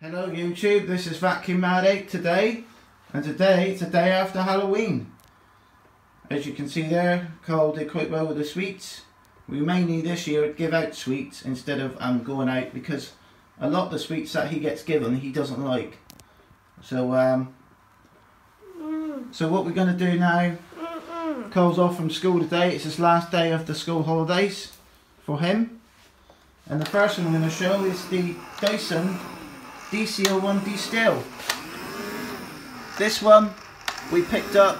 Hello YouTube, this is Vacuum Mad 8 today and today it's the day after Halloween. As you can see there, Kyle did quite well with the sweets. We mainly this year give out sweets instead of um, going out because a lot of the sweets that he gets given he doesn't like. So um, so what we're going to do now, Kyle's off from school today, it's his last day of the school holidays for him. And the first one I'm going to show is the Dyson DC01 De Stijl. This one we picked up,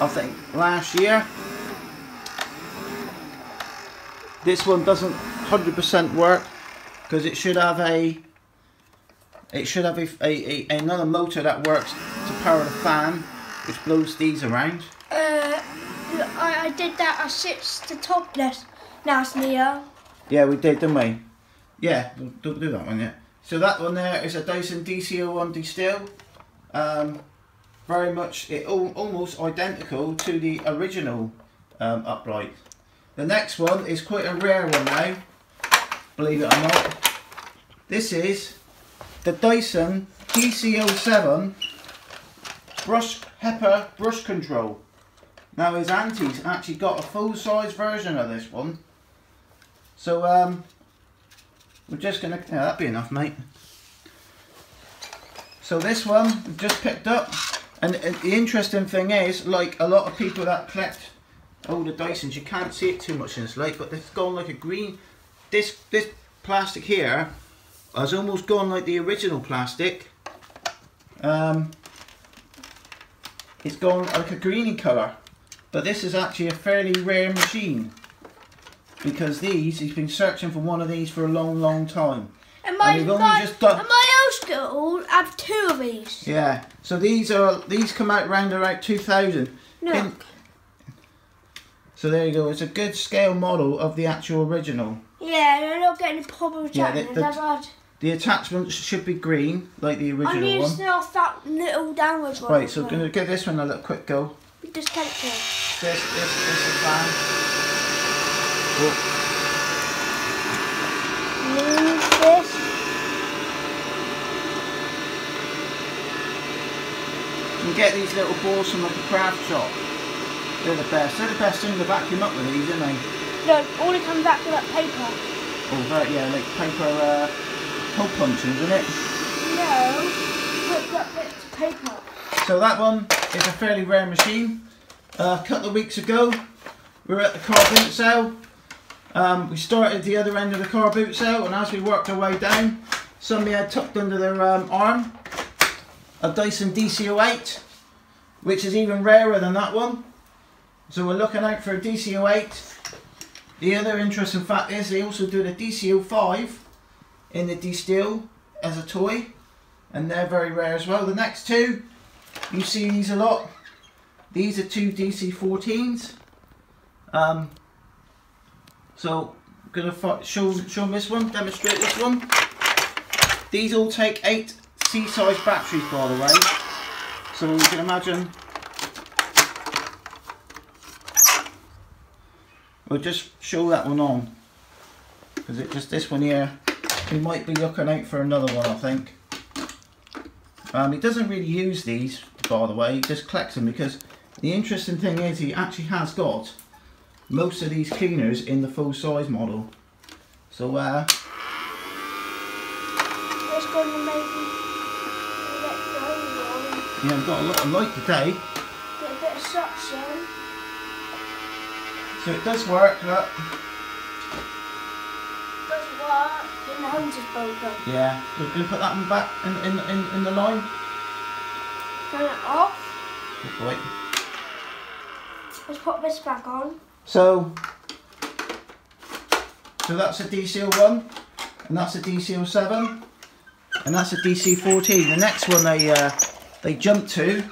I think, last year. This one doesn't 100% work because it should have a it should have a, a, a, another motor that works to power the fan which blows these around. Uh, I, I did that. I switched to topless last year. Yeah, we did, didn't we? Yeah, we'll do, that one, yeah. So that one there is a Dyson DC01 De Stijl. Um, very much, it al almost identical to the original um, upright. The next one is quite a rare one now, believe it or not. This is the Dyson DC07 brush HEPA brush control. Now his auntie's actually got a full size version of this one. So um, we're just gonna, yeah that'd be enough mate. So this one we've just picked up and, and the interesting thing is like a lot of people that collect older Dysons you can't see it too much in this light but it's gone like a green, this, this plastic here has almost gone like the original plastic. Um, it's gone like a greeny colour but this is actually a fairly rare machine because these he's been searching for one of these for a long long time And my, we've only my, just done- and my old school have two of these. yeah so these are these come out round about 2000 Look. In- so there you go it's a good scale model of the actual original Yeah, they're not getting a problem with Yeah, the- the- had- the attachments should be green like the I original need to one snuff that little downwards one. right so I'm gonna give this one a little quick go We just can't tell. this this this is Move this. you can get these little balls from like a craft shop they're the best they're the best thing to vacuum up with these aren't they No, all it comes back to that paper. oh very yeah like paper uh, hole punches isn't it No, put that bit to paper. So that one is a fairly rare machine. Uh, a couple of weeks ago, we were at the car boot sale. Um, we started the other end of the car boot sale, and as we worked our way down, somebody had tucked under their um, arm a Dyson DC08, which is even rarer than that one. So we're looking out for a DC08. The other interesting fact is they also do the DC05 in the De Stijl as a toy, and they're very rare as well. The next two you see these a lot. These are two DC14s. Um, so I'm gonna show show them this one, demonstrate this one. These all take eight C-size batteries, by the way. So you can imagine. We'll just show that one on because it just this one here. We might be looking out for another one, I think. Um, he doesn't really use these, by the way, he just collects them because the interesting thing is he actually has got most of these cleaners in the full size model. So, uh, Let's go to maybe let go one. yeah, we've got a lot of light today, Get a bit of suction. so it does work. Look. Doesn't work. Then the hose is broken. Yeah, we're going to put that one back in, in, in, in the line. Turn it off. Good boy. Let's put this back on. So, so that's a DC-01, and that's a DC-07, and that's a DC14. The next one they uh, they jumped to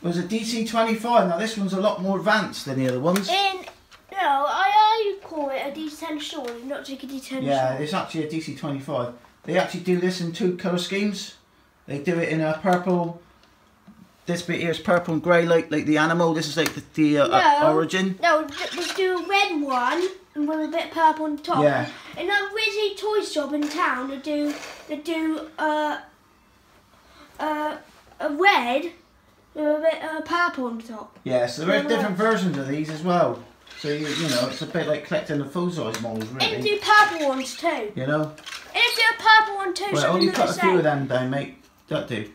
was a DC25. Now this one's a lot more advanced than the other ones. In no, I I call it a D10 short, not take a D10 Yeah, short. it's actually a DC25. They actually do this in two colour schemes. They do it in a purple. This bit here is purple and grey, like like the animal. This is like the, the uh, uh, No. origin. No, let's do a red one with with a bit of purple on top. Yeah. In that Rizzy toy shop in town, they do they do uh uh a red with a bit of purple on top. Yeah, so there are Yeah. different versions of these as well. So you, you know, it's a bit like collecting the full size models, really. And do purple ones too. You know. And do a purple one too. Well, so only cut a few of them down, mate. That do.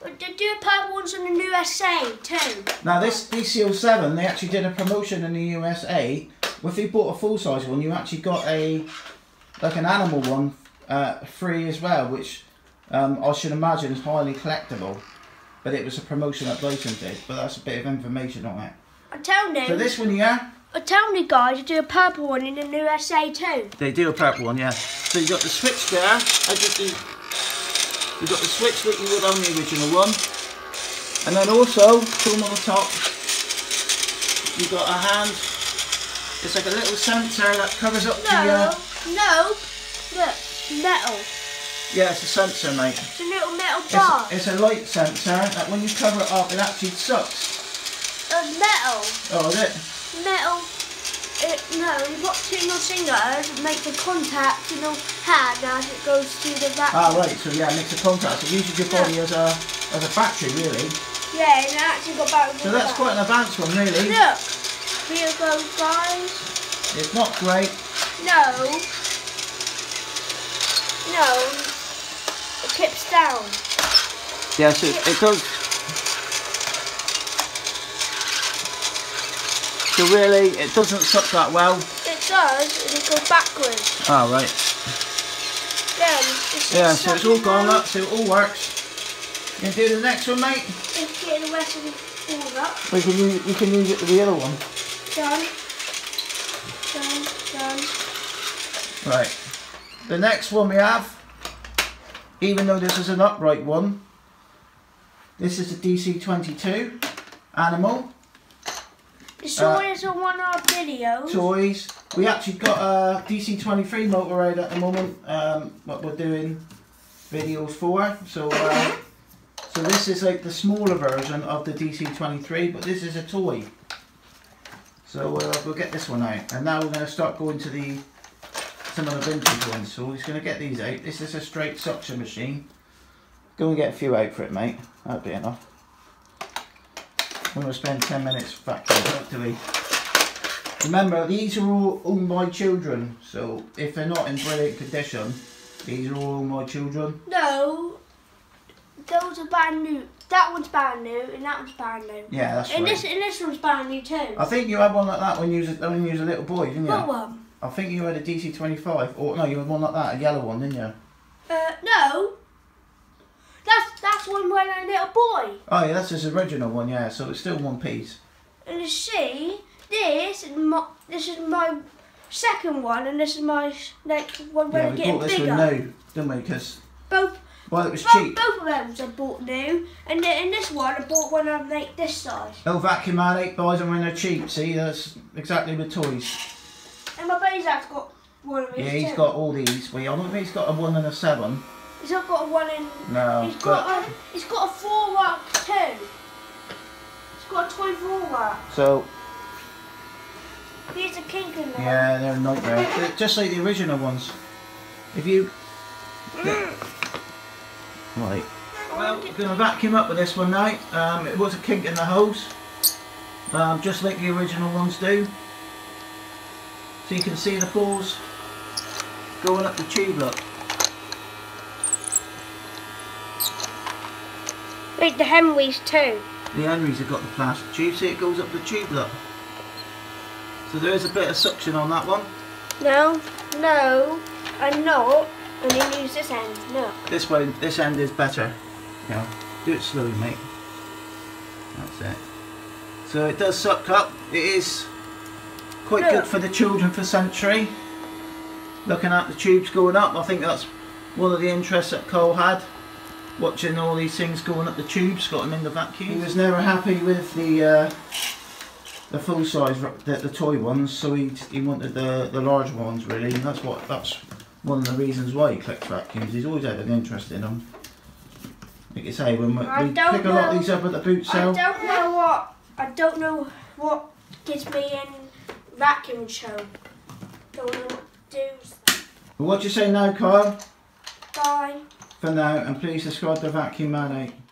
But They do a purple ones in the USA too. Now this DC07, they actually did a promotion in the USA. If you bought a full size one, you actually got a like an animal one uh, free as well, which um, I should imagine is highly collectible. But it was a promotion that Dyson did. But that's a bit of information on it. I'm telling you. So this one here, I'm telling you guys, they do a purple one in the USA too. they do a purple one, yeah. So you got the switch there. I just do. You got the switch that you would on the original one, and then also, film on the top. you've got a hand. It's like a little sensor that covers up the. No, Uh, no. Look, metal. yeah, it's a sensor, mate. It's a little metal bar. It's, it's a light sensor that when you cover it up, it actually sucks. Uh, metal. Oh, is it? Metal. It, no, you've got two little fingers, make the contact in the hand as it goes through the vacuum. Ah, right. So yeah, it makes a contact. It uses your body as a as a battery, really. Yeah, and it actually got back So that's back. quite an advanced one, really. Look, here goes, guys. It's not great. No. No. It clips down. Yes, it, it does. So really, it doesn't suck that well. It does, and it goes backwards. Oh, right. Then it's Yeah, so it's all gone up, so it all works. You can do the next one, mate. It's getting of it all up. We can use, we can use it with the other one. Done. Done. Done. Right. The next one we have, even though this is an upright one, this is the DC22 animal It's Uh, always on one of our videos. toys. We actually got a DC23 motor out at the moment. Um, what we're doing videos for. So, uh, so this is like the smaller version of the DC23, but this is a toy. So uh, we'll get this one out, and now we're going to start going to the some of the vintage ones. So we're just going to get these out. This is a straight suction machine. Go and get a few out for it, mate. That'll be enough. We're going to spend 10 minutes not do we? Remember, these are all owned by children, so if they're not in brilliant condition, these are all owned by children. No. Those are brand new. That one's brand new, and that one's brand new. Yeah, that's And right. this and this one's brand new too. I think you had one like that when you was a, when you was a little boy, didn't you? What one? I think you had a DC25, or no, you had one like that, a yellow one, didn't you? Uh, no. One when a little boy. Oh yeah, that's his original one, yeah. So it's still one piece. And you see, this is my this is my second one, and this is my next one when yeah, I'm we bought this bigger. one new, didn't we? Because Both well, it was both, cheap. both of them I bought new, and then in this one I bought one I make this size. No vacuum man, eight buys them when they're cheap. See, that's exactly with toys. And my buddy's has got one of these Yeah, he's too. got all these. Well, I don't think he's got a one and a seven. He's not got a one in. No, He's but got a. He's got a four work too. He's got a toy four work. so Here's a kink in there. Yeah, they're a nightmare. They're just like the original ones. If you. Right. Well, we're going to vacuum up with this one now. Um, it was a kink in the hose. Um, just like the original ones do. So you can see the balls going up the tube, look. Wait, the Henrys too. The Henrys have got the plastic tube, see it goes up the tube, look. So there is a bit of suction on that one. No, no, I'm not. And then use this end. No. This way, this end is better. Yeah, do it slowly, mate. That's it. So it does suck up. It is quite Look. good for the children for Century. Looking at the tubes going up, I think that's one of the interests that Kyle had. Watching all these things going up the tubes, got them in the vacuum. He was never happy with the uh, the full size, the, the toy ones, so he he wanted the the large ones really. And that's what that's one of the reasons why he collects vacuums. He's always had an interest in them. Like you say, when we, I we don't pick a lot of know. these up at the boot sale. I don't know what. I don't know what gets me in vacuum show. don't know what to do. So. What do you say now, Kyle? Bye. For now, and please subscribe to Vacuum 8.